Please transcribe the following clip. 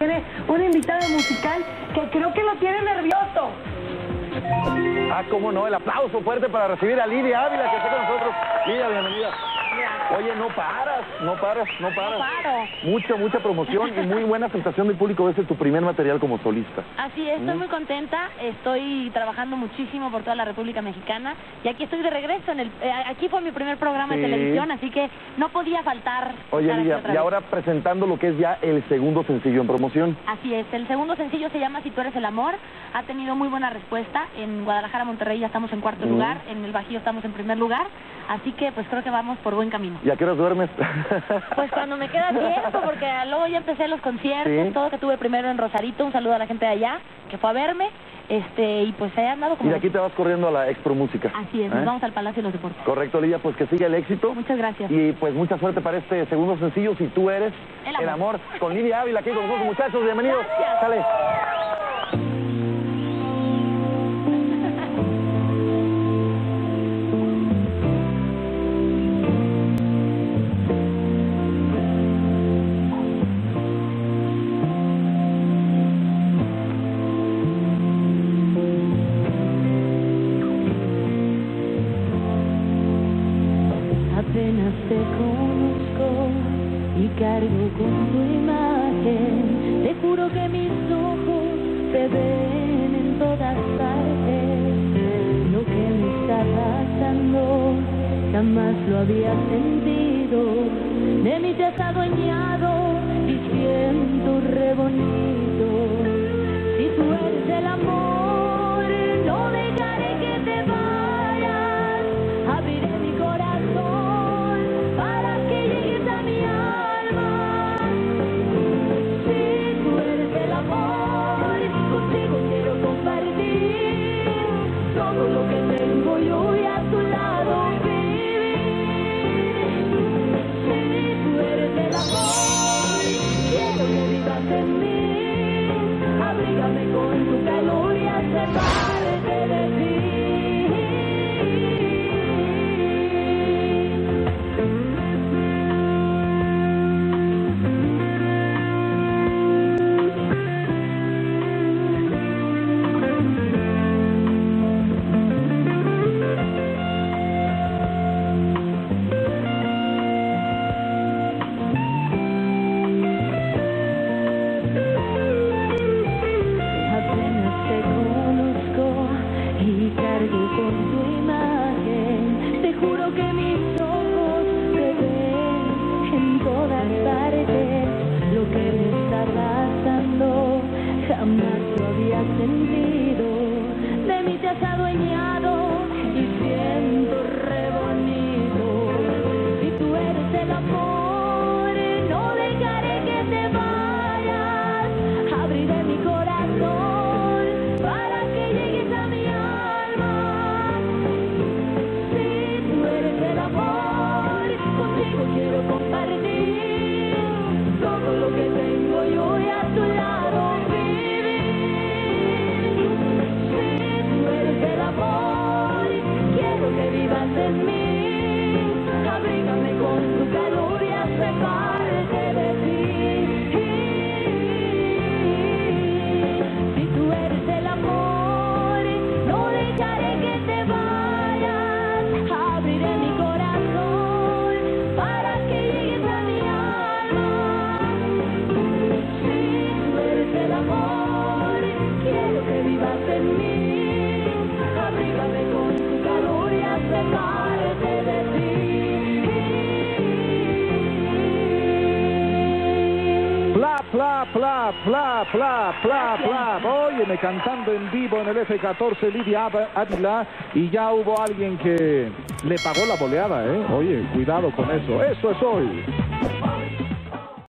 Tiene un invitado musical que creo que lo tiene nervioso. Ah, cómo no, el aplauso fuerte para recibir a Lidia Ávila que está con nosotros. Lidia, bienvenida. Oye, no paras, no paras, no paras. paro. Mucha, mucha promoción y muy buena aceptación del público. Ese es tu primer material como solista. Así es, estoy muy contenta, estoy trabajando muchísimo por toda la República Mexicana y aquí estoy de regreso. En el, eh, aquí fue mi primer programa Sí. de televisión, así que no podía faltar. Oye, Lidia, y ahora presentando lo que es ya el segundo sencillo en promoción. Así es, el segundo sencillo se llama Si tú eres el amor, ha tenido muy buena respuesta. En Guadalajara, Monterrey ya estamos en cuarto Mm. lugar, en el Bajío estamos en primer lugar, así que pues creo que vamos por buen camino. ¿Y a qué horas duermes? Pues cuando me queda tiempo, porque luego ya empecé los conciertos, Sí. todo que tuve primero en Rosarito, un saludo a la gente de allá que fue a verme, este y pues he andado y como... de aquí te vas corriendo a la Expro Música. Así es, ¿Eh? nos vamos al Palacio de los Deportes. Correcto, Lidia, pues que siga el éxito. Muchas gracias. Y pues mucha suerte para este segundo sencillo, Si tú eres El amor. con Lidia Ávila aquí con nosotros, muchachos, bienvenidos. Gracias. Apenas te conozco y cargo con tu imagen. Te juro que mis ojos te ven en todas partes. Lo que me está pasando jamás lo había sentido. De mí te has adueñado y siento re bonito. Si tú eres todo lo que tengo yo y a tu lado vivir. Tú eres el amor, quiero que vivas en mí. Abrígame con tu calor y hace parte de De mí Pla, pla, pla, pla, pla, pla. Óyeme, cantando en vivo en el F-14 Lidia Ávila y ya hubo alguien que le pagó la boleada, ¿eh? Oye, cuidado con eso. Eso es hoy.